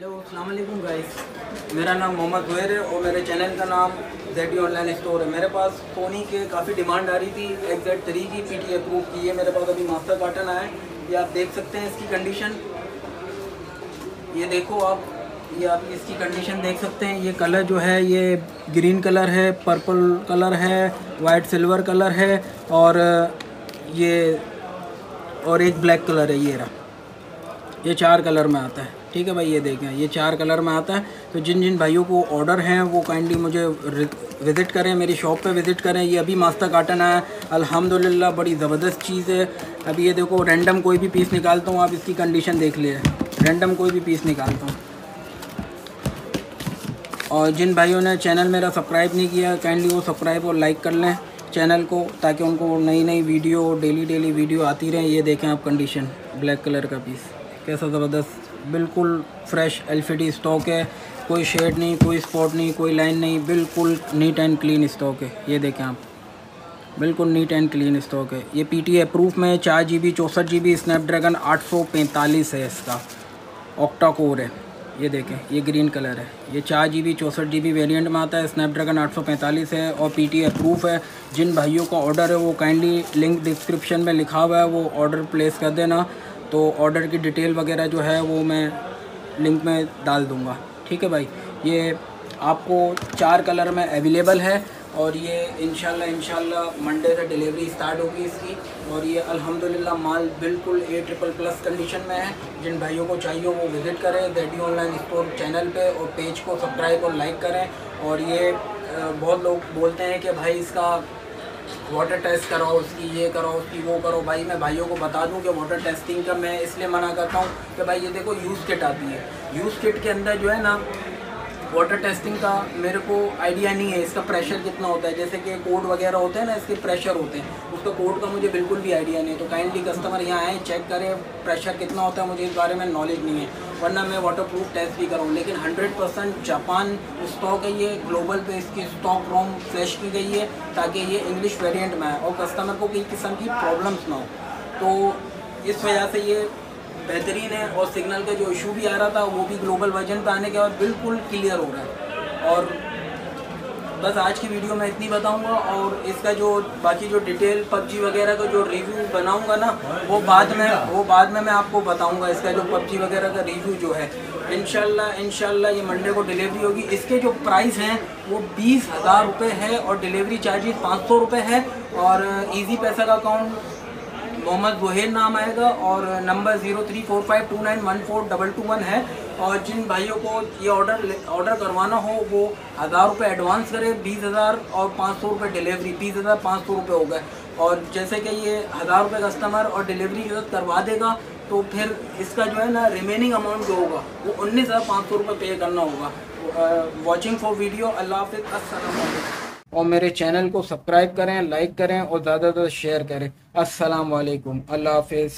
Hello अलैक्म guys मेरा नाम Mohammad Zuhair है और मेरे चैनल का नाम जेड ऑनलाइन स्टोर है। मेरे पास सोनी के काफ़ी डिमांड आ रही थी। एक जेड थ्री की पी टी अप्रूव की है। मेरे पास अभी मास्टर कार्टन आया है। ये आप देख सकते हैं इसकी कंडीशन ये देखो आप, ये आप इसकी कंडीशन देख सकते हैं। ये कलर जो है, ये ग्रीन कलर है पर्पल कलर है वाइट सिल्वर कलर है और, ये, और एक ब्लैक कलर है ये रहा। ये चार कलर में आता है। ठीक है भाई, ये देखें, ये चार कलर में आता है। तो जिन जिन भाइयों को ऑर्डर हैं, वो काइंडली मुझे विज़िट करें, मेरी शॉप पे विज़िट करें। ये अभी मास्टर काटन है। अल्हम्दुलिल्लाह, बड़ी ज़बरदस्त चीज़ है। अभी ये देखो रैंडम कोई भी पीस निकालता हूँ, आप इसकी कंडीशन देख लिए। रैंडम कोई भी पीस निकालता हूँ। और जिन भाइयों ने चैनल मेरा सब्सक्राइब नहीं किया काइंडली वो सब्सक्राइब और लाइक कर लें चैनल को, ताकि उनको नई नई वीडियो डेली डेली वीडियो आती रहें। ये देखें आप कंडीशन ब्लैक कलर का पीस कैसा ज़बरदस्त, बिल्कुल फ्रेश एल स्टॉक है। कोई शेड नहीं, कोई स्पॉट नहीं, कोई लाइन नहीं, बिल्कुल नीट एंड क्लीन स्टॉक है। ये देखें आप। बिल्कुल नीट एंड क्लीन स्टॉक है। ये पी टी अप्रूफ में चार जी बी चौंसठ जी बी स्नैपड्रैगन आठ सौ पैंतालीस है इसका। ऑक्टा कोर है। ये देखें, ये ग्रीन कलर है। ये चार जी बी चौंसठ जी बी वेरियंट में आता है। स्नैपड्रैगन आठ सौ पैंतालीस है और पी टी अप्रूफ है। जिन भाइयों का ऑर्डर है, वो काइंडली लिंक डिस्क्रिप्शन में लिखा हुआ है, वो ऑर्डर प्लेस कर देना। तो ऑर्डर की डिटेल वगैरह जो है वो मैं लिंक में डाल दूँगा। ठीक है भाई? ये आपको चार कलर में अवेलेबल है और ये इनशाला इनशाला मंडे से डिलीवरी स्टार्ट होगी इसकी और ये अल्हम्दुलिल्लाह माल बिल्कुल ए ट्रिपल प्लस कंडीशन में है। जिन भाइयों को चाहिए वो विज़िट करें जेडी ऑनलाइन स्टोर चैनल पे और पेज को सब्सक्राइब और लाइक करें। और ये बहुत लोग बोलते हैं कि भाई इसका वाटर टेस्ट कराओ, उसकी ये करो उसकी वो करो भाई, मैं भाइयों को बता दूँ कि वाटर टेस्टिंग का मैं इसलिए मना करता हूँ कि भाई, ये देखो यूज़ किट आती है। यूज़ किट के अंदर जो है ना वाटर टेस्टिंग का मेरे को आइडिया नहीं है, इसका प्रेशर कितना होता है। जैसे कि कोड वगैरह होते हैं ना, इसके प्रेशर होते हैं। उसका कोड का मुझे बिल्कुल भी आइडिया नहीं है। तो काइंडली कस्टमर यहाँ आए चेक करें प्रेशर कितना होता है, मुझे इस बारे में नॉलेज नहीं है। वरना मैं वाटर प्रूफ टेस्ट भी करूँ। लेकिन हंड्रेड परसेंट जापान स्टॉक है ये ग्लोबल पे इसकी स्टॉक रोम फ्लैश की गई है, ताकि ये इंग्लिश वेरियंट में आए। और कस्टमर को किसी किस्म की प्रॉब्लम्स ना हो। तो इस वजह से ये बेहतरीन है और सिग्नल का जो इशू भी आ रहा था, वो भी ग्लोबल वर्जन पर आने के बाद बिल्कुल क्लियर हो रहा है। और बस आज की वीडियो में इतनी बताऊँगा और इसका जो बाकी जो डिटेल, पबजी वगैरह का जो रिव्यू बनाऊँगा ना, वो बाद में, वो बाद में मैं आपको बताऊँगा इसका जो पबजी वगैरह का रिव्यू जो है। इनशाला इनशाला ये मंडे को डिलीवरी होगी। इसके जो प्राइस हैं, वो बीस हज़ार रुपये है और डिलीवरी चार्जेस पाँच सौ रुपये है और ईजी पैसा का अकाउंट मोहम्मद वहेल नाम आएगा और number zero three four five two nine one four double two one है। और जिन भाइयों को ये ऑर्डर ऑर्डर करवाना हो, वो हज़ार रुपये एडवांस करें, बीस हज़ार और पाँच सौ रुपये डिलीवरी बीस हज़ार पाँच सौ रुपये हो गए। और जैसे कि ये हज़ार रुपये कस्टमर और डिलीवरी की करवा देगा तो फिर इसका जो है ना रिमेनिंग अमाउंट जो होगा, वो उन्नीस हज़ार पाँच सौ रुपये पे करना होगा। वॉचिंग फॉर वीडियो अल्लाह हाफिज़ असल और मेरे चैनल को सब्सक्राइब करें, लाइक करें और ज़्यादा से ज़्यादा शेयर करें। अस्सलाम वालेकुम अल्लाह हाफिज़।